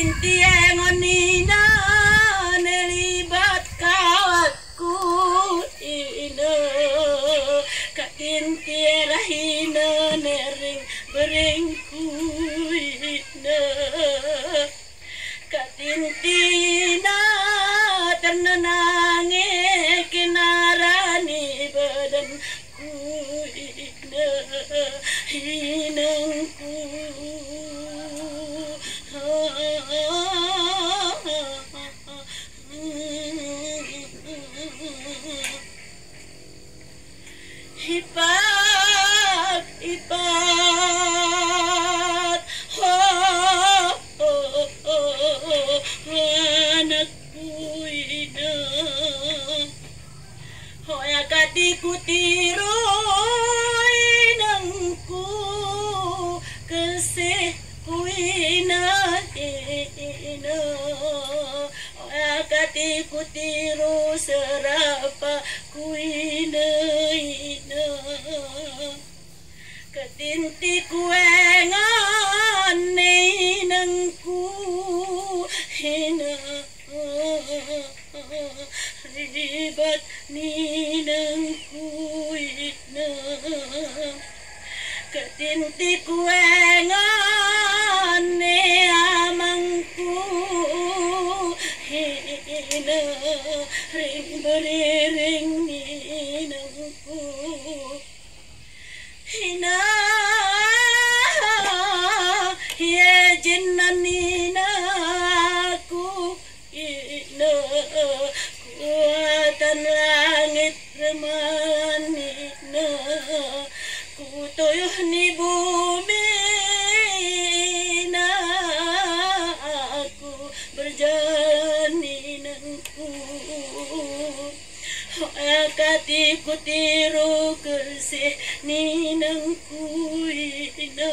inti ngonina nelibat kawatku ina katinti rahina nering beringku ina katinti na ternenange kinarani badanku ina ina Hipat, hipat, oh, oh, oh, anakku ina. Hoya katiku tiroy nangku kasih kuina ina Hoya katiku tiro serapa kuina ina Ketinti kue ngane nengku Hina Ribet ni nengku hina. Ketinti kue ngane amangku Hina Ring beriring ye jinnanina ku ina kuatan langit remanina ku tuyuh ni bumi na aku berjaninanku Katiku tiru kesih ninang kuina Katiku tira hina Ina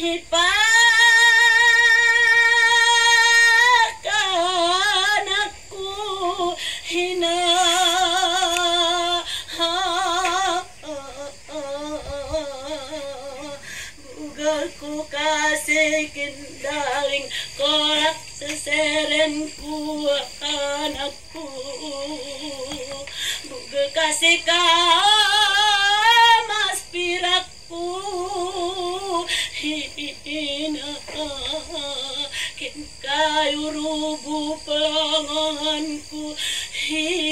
Hipakan aku hina. Bugalku kasih kendaling korak seserenku Kin kayu rubu pelanganku hina